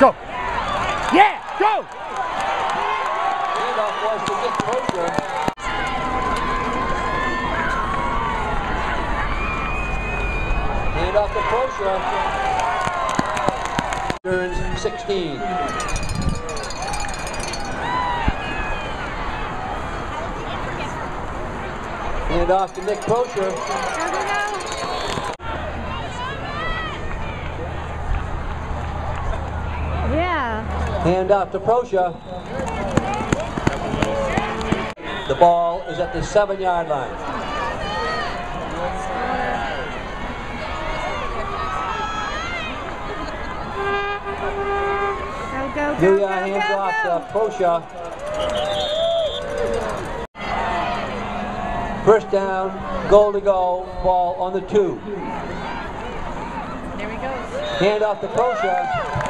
Go. Yeah, go. Handoff to Proscia. Turns 16. Handoff to Nick Proscia. Yeah. Handoff to Proscia. The ball is at the seven yard line. Go, go, go, go, hands go, off to Proscia. First down, goal to go, ball on the two. There we go. Hand off to Proscia.